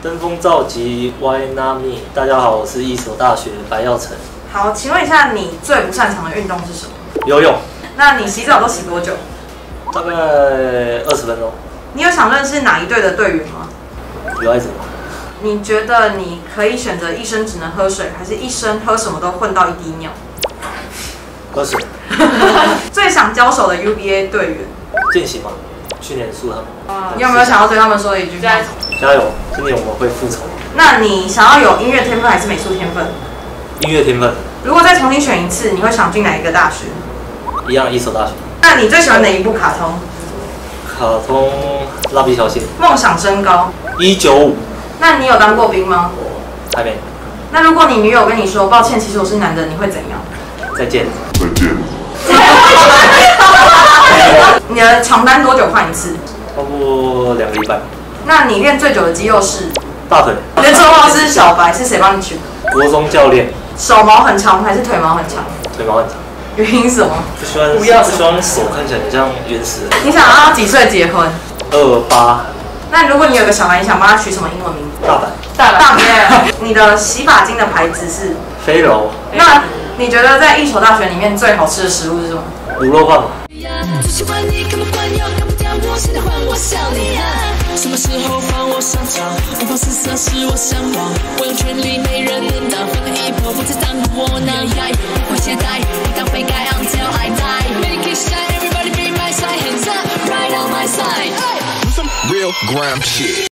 登峰造极，Why not me？大家好，我是一所大学白耀成。好，请问一下，你最不擅长的运动是什么？游泳，那你洗澡都洗多久？大概二十分钟。你有想认识哪一队的队员吗？有爱者吗？你觉得你可以选择一生只能喝水，还是一生喝什么都混到一滴尿？喝水。最想交手的 UBA 队员，践行吗？去年输他们。你有没有想要对他们说一句话？加油！今年我们会复仇。那你想要有音乐天分还是美术天分？音乐天分。如果再重新选一次，你会想进哪一个大学？一样，一所大学。那你最喜欢哪一部卡通？卡通蜡笔小新。梦想身高？一九五。那你有当过兵吗？还没。那如果你女友跟你说抱歉，其实我是男的，你会怎样？再见。再见。床单多久换一次？差不多两个礼拜。那你练最久的肌肉是？大腿。你的绰号是小白，是谁帮你取的？国中教练。手毛很长还是腿毛很长？腿毛很长。原因是什么？不喜欢，不要不喜欢手看起来很像原始人。你想要几岁结婚？二八。那如果你有个小孩，你想帮他取什么英文名字？大白。大白。大白。你的洗发精的牌子是？飞柔。那你觉得在一所大学里面最好吃的食物是什么？卤肉饭。最喜欢你，根本换药，干不掉我，现在换我想你啊！什么时候换我上场？无法死色是我向往，我有权利，没人能挡，放个一搏，不再当个窝囊。不会懈怠，抵挡悔改，until I die。Make it shine, everybody be my side, hands up, right on my side. Some real gram shit.